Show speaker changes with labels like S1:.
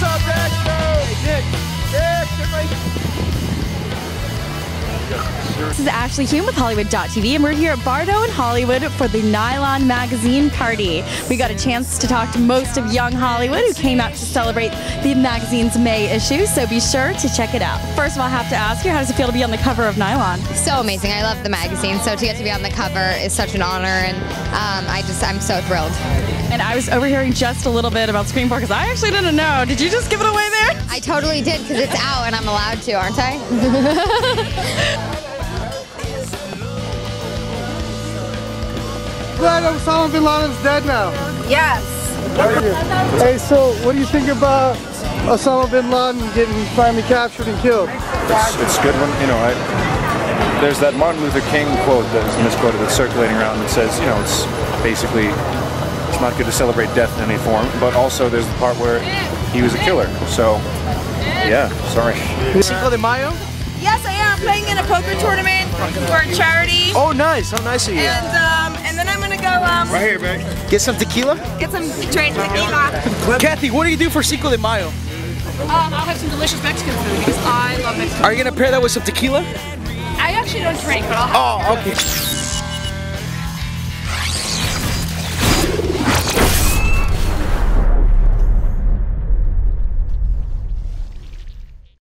S1: What's up, Nick? Hey, Nick. Nick, This is Ashley Hume with Hollywood.tv, and we're here at Bardo in Hollywood for the Nylon Magazine Party. We got a chance to talk to most of young Hollywood who came out to celebrate the magazine's May issue, so be sure to check it out. First of all, I have to ask you, how does it feel to be on the cover of Nylon?
S2: So amazing. I love the magazine, so to get to be on the cover is such an honor, and um, I just, I'm so thrilled.
S1: And I was overhearing just a little bit about Scream 4 because I actually didn't know. Did you just give it away there?
S2: I totally did because it's out and I'm allowed to, aren't I?
S3: Glad Osama bin Laden's dead now.
S4: Yes.
S3: Hey, so what do you think about Osama bin Laden getting finally captured and killed?
S5: It's, it's good when, you know, I, there's that Martin Luther King quote that is misquoted that's circulating around that says, you know, it's basically, it's not good to celebrate death in any form, but also there's the part where he was a killer. So, yeah, sorry.
S6: Cinco de Mayo?
S4: Yes, I am playing in a poker tournament for a charity.
S6: Oh, nice. How nice of you.
S4: And um, and then I'm gonna go um
S5: Right here, babe.
S6: Get some tequila?
S4: get some straight tequila.
S6: Kathy, what do you do for Cinco de Mayo?
S7: Um, I'll have some delicious Mexican food because I love Mexican.
S6: Are you gonna pair that with some tequila?
S7: I actually don't drink, but I'll have
S6: Oh, okay.